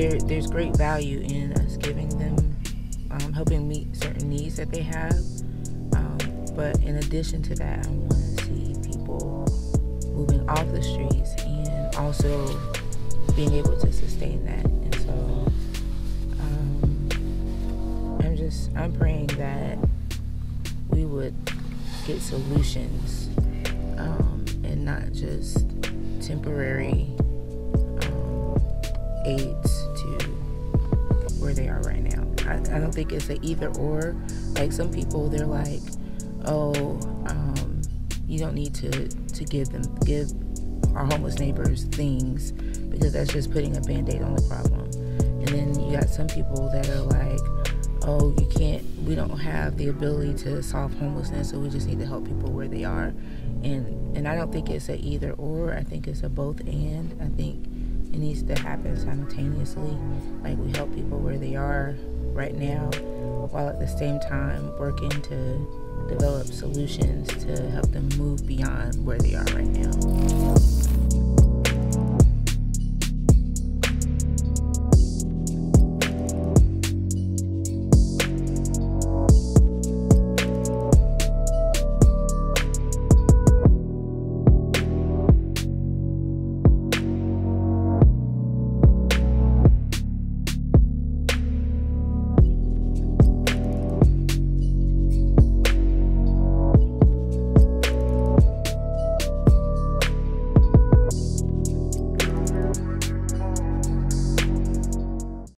there there's great value in us giving them, um, helping meet certain needs that they have. Um, but in addition to that, I want to see people moving off the streets and also being able to sustain that. And so um, I'm just I'm praying that we would get solutions um, and not just temporary um, aids I, don't think it's a either or. Like some people, they're like, oh, um, you don't need to to give them give our homeless neighbors things because that's just putting a band-aid on the problem. And then you got some people that are like, oh, you can't, we don't have the ability to solve homelessness, so we just need to help people where they are. And and I don't think it's a either or. I think it's a both and. I think it needs to happen simultaneously. Like we help people where they are right now, while at the same time working to develop solutions to help them move beyond where they are right now.